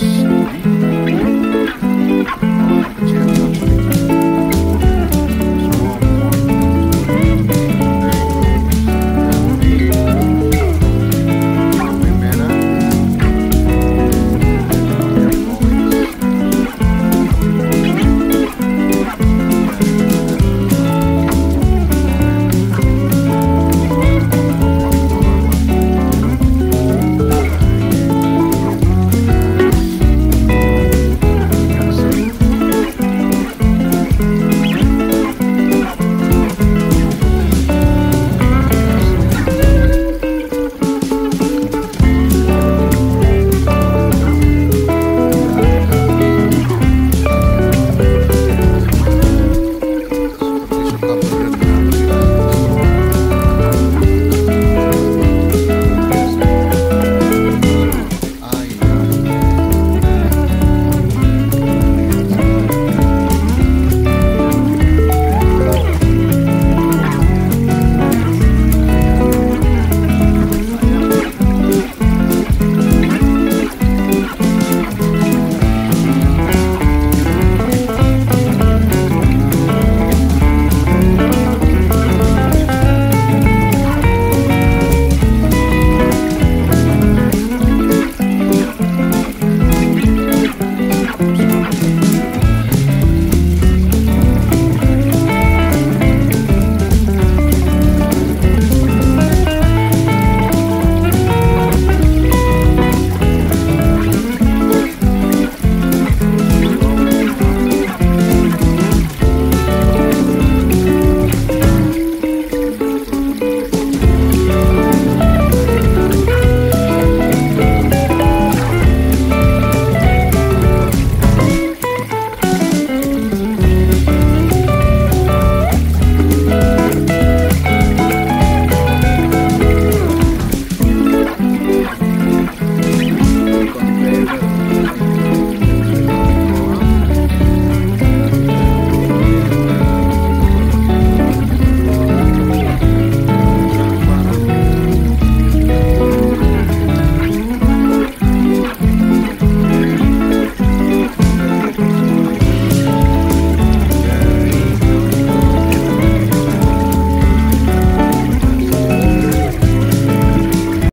Bye.